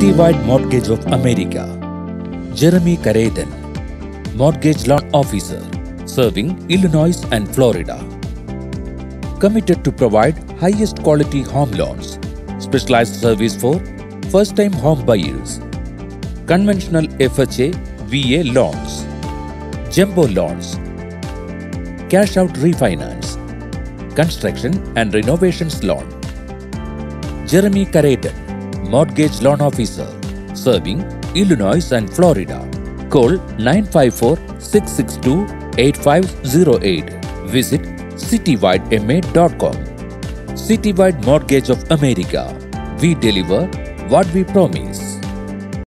Citywide Mortgage of America. Jeremy Karedan, Mortgage Loan Officer, serving Illinois and Florida. Committed to provide highest quality home loans, specialized service for first time home buyers, conventional FHA, VA loans, jumbo loans, cash out refinance, construction and renovations loan. Jeremy Karedan, Mortgage Loan Officer, serving Illinois and Florida. Call 954 662 8508. Visit citywidema.com. Citywide Mortgage of America. We deliver what we promise.